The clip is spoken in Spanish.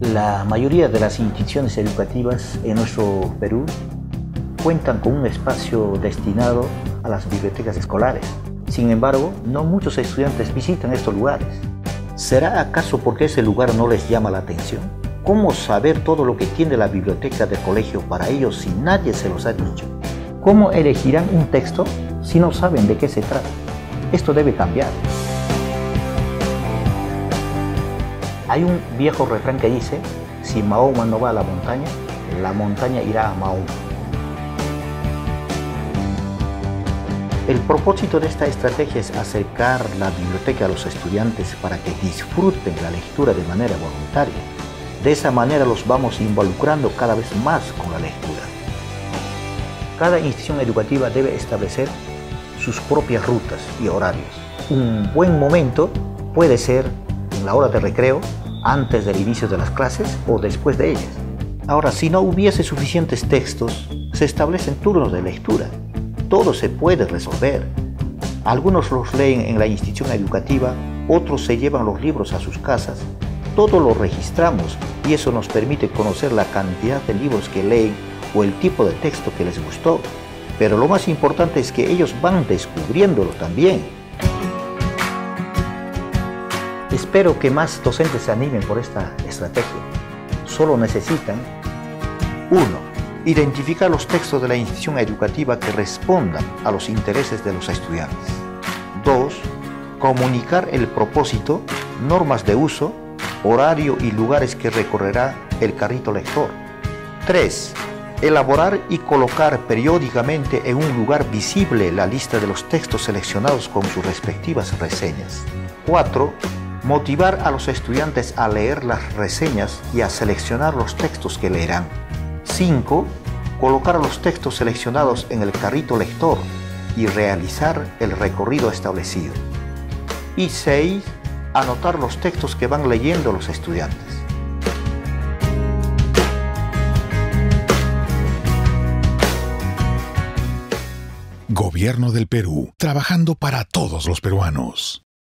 La mayoría de las instituciones educativas en nuestro Perú cuentan con un espacio destinado a las bibliotecas escolares. Sin embargo, no muchos estudiantes visitan estos lugares. ¿Será acaso porque ese lugar no les llama la atención? ¿Cómo saber todo lo que tiene la biblioteca del colegio para ellos si nadie se los ha dicho? ¿Cómo elegirán un texto si no saben de qué se trata? Esto debe cambiar. Hay un viejo refrán que dice, si Mahoma no va a la montaña, la montaña irá a Mahoma. El propósito de esta estrategia es acercar la biblioteca a los estudiantes para que disfruten la lectura de manera voluntaria. De esa manera los vamos involucrando cada vez más con la lectura. Cada institución educativa debe establecer sus propias rutas y horarios. Un buen momento puede ser la hora de recreo, antes del inicio de las clases o después de ellas. Ahora, si no hubiese suficientes textos, se establecen turnos de lectura. Todo se puede resolver. Algunos los leen en la institución educativa, otros se llevan los libros a sus casas. Todo lo registramos y eso nos permite conocer la cantidad de libros que leen o el tipo de texto que les gustó. Pero lo más importante es que ellos van descubriéndolo también. Espero que más docentes se animen por esta estrategia. Solo necesitan 1. Identificar los textos de la institución educativa que respondan a los intereses de los estudiantes. 2. Comunicar el propósito, normas de uso, horario y lugares que recorrerá el carrito lector. 3. Elaborar y colocar periódicamente en un lugar visible la lista de los textos seleccionados con sus respectivas reseñas. 4 Motivar a los estudiantes a leer las reseñas y a seleccionar los textos que leerán. 5. Colocar los textos seleccionados en el carrito lector y realizar el recorrido establecido. Y 6. Anotar los textos que van leyendo los estudiantes. Gobierno del Perú, trabajando para todos los peruanos.